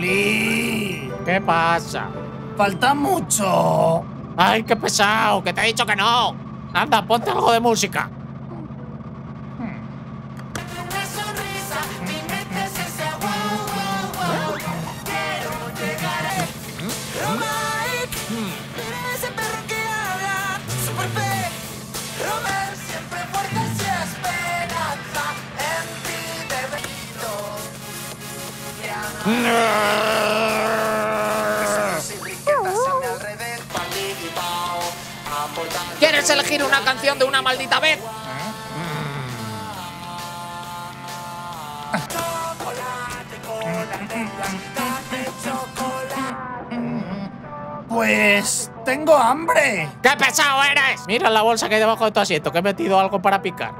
¿Qué pasa? Falta mucho. ¡Ay, qué pesado! ¡Que te he dicho que no! Anda, ponte algo de música. ¿Quieres elegir una canción de una maldita vez? Pues tengo hambre. ¡Qué pesado eres! Mira la bolsa que hay debajo de tu asiento, que he metido algo para picar.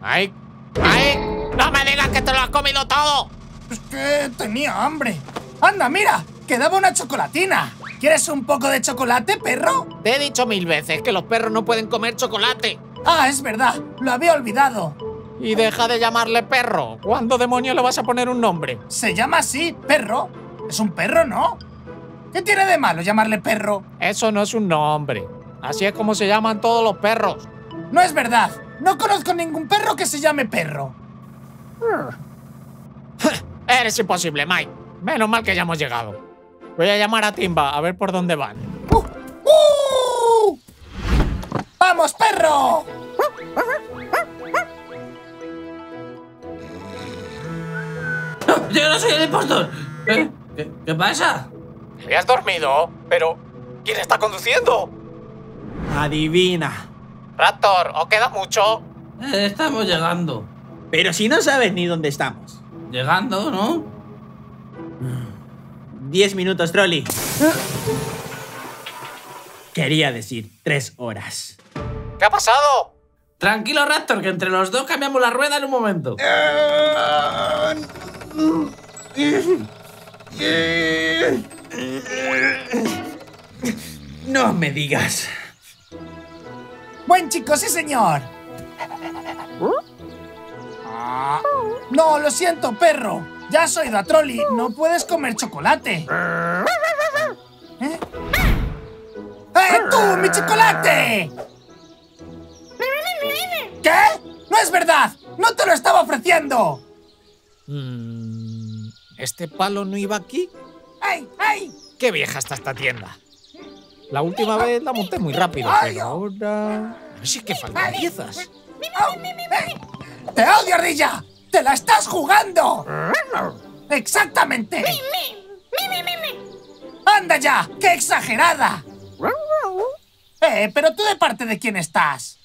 ¡Ay! ¡No me digas que te lo has comido todo! Es que tenía hambre. Anda, mira, quedaba una chocolatina. ¿Quieres un poco de chocolate, perro? Te he dicho mil veces que los perros no pueden comer chocolate. Ah, es verdad, lo había olvidado. Y deja de llamarle perro. ¿Cuándo demonio le vas a poner un nombre? Se llama así, perro. Es un perro, ¿no? ¿Qué tiene de malo llamarle perro? Eso no es un nombre. Así es como se llaman todos los perros. No es verdad. No conozco ningún perro que se llame perro. Eres imposible, Mike. Menos mal que ya hemos llegado. Voy a llamar a Timba a ver por dónde van. ¡Uh! ¡Uh! ¡Vamos, perro! ¡Yo no soy el impostor! ¿Eh? ¿Qué, qué pasa? ¿Habías dormido? Pero... ¿Quién está conduciendo? Adivina. Raptor, ¿o queda mucho? Eh, estamos llegando. Pero si no sabes ni dónde estamos. Llegando, ¿no? Diez minutos, Trolli. Quería decir tres horas. ¿Qué ha pasado? Tranquilo, Raptor, que entre los dos cambiamos la rueda en un momento. No me digas. Buen chico, sí, señor. No, lo siento, perro. Ya has oído a Trolli. No puedes comer chocolate. ¿Eh? ¡Eh, tú, mi chocolate! ¿Qué? ¡No es verdad! ¡No te lo estaba ofreciendo! Mm, ¿Este palo no iba aquí? ¡Ay, ay! ¡Qué vieja está esta tienda! La última vez la monté muy rápido, pero ahora... A ver si es que faltan piezas. ¡Te odio, ardilla! ¡Te la estás jugando! ¡Exactamente! ¡Anda ya! ¡Qué exagerada! Eh, pero tú de parte de quién estás.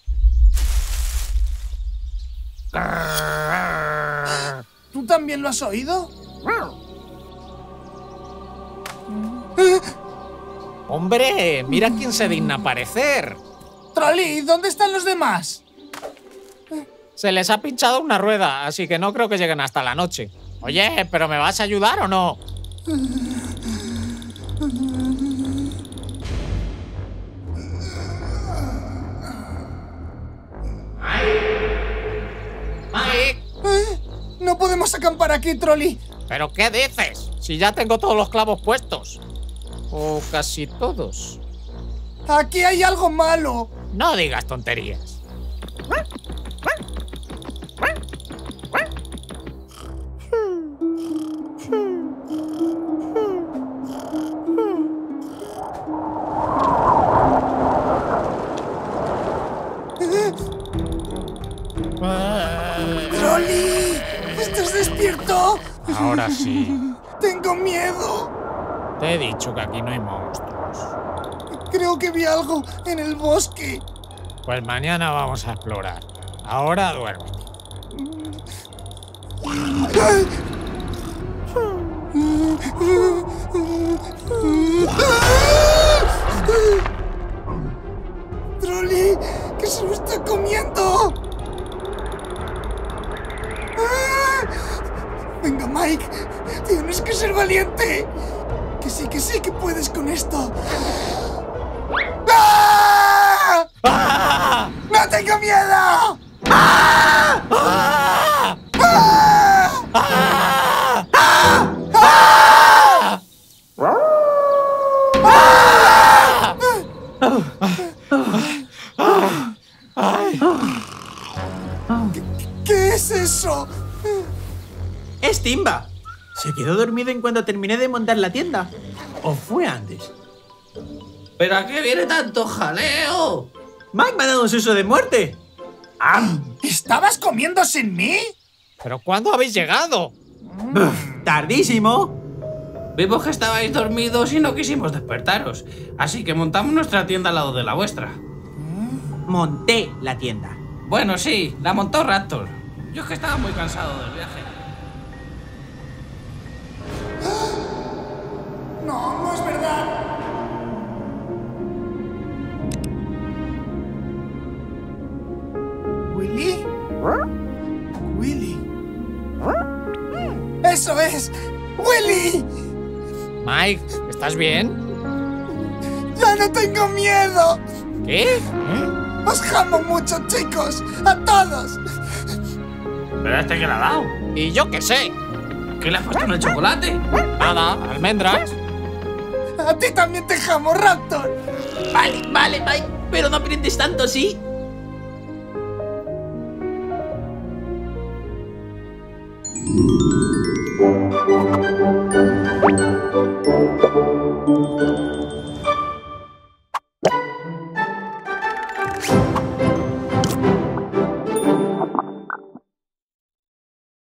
¿Tú también lo has oído? ¡Hombre! ¡Mira quién se digna aparecer! Trolli, ¿dónde están los demás? Se les ha pinchado una rueda, así que no creo que lleguen hasta la noche. Oye, ¿pero me vas a ayudar o no? Mike, Eh, No podemos acampar aquí, Trolli. ¿pero qué dices? Si ya tengo todos los clavos puestos. O casi todos. Aquí hay algo malo. No digas tonterías. Ahora sí. Tengo miedo. Te he dicho que aquí no hay monstruos. Creo que vi algo en el bosque. Pues mañana vamos a explorar. Ahora duerme. Venga, Mike, tienes que ser valiente. Que sí, que sí, que puedes con esto. ¡Ah! ¡No tengo miedo! ¡Ah! ¿Qué es eso? Es Timba. ¿Se quedó dormido en cuando terminé de montar la tienda? ¿O fue antes? ¿Pero a qué viene tanto jaleo? Mike me ha dado un suso de muerte. ¿Estabas comiendo sin mí? ¿Pero cuándo habéis llegado? Buf, tardísimo. Vimos que estabais dormidos y no quisimos despertaros. Así que montamos nuestra tienda al lado de la vuestra. Monté la tienda. Bueno, sí, la montó Raptor. Yo es que estaba muy cansado del viaje. No, no es verdad. ¿Willy? ¿Willy? ¡Eso es! ¡Willy! Mike, ¿estás bien? ¡Ya no tengo miedo! ¿Qué? ¡Os amo mucho, chicos! ¡A todos! ¿Pero este que le ha dado? Y yo qué sé. ¿Qué le has puesto en el chocolate? Nada, almendras. ¡A ti también te amo, Raptor! Vale, vale, Mike. Pero no aprendes tanto, ¿sí?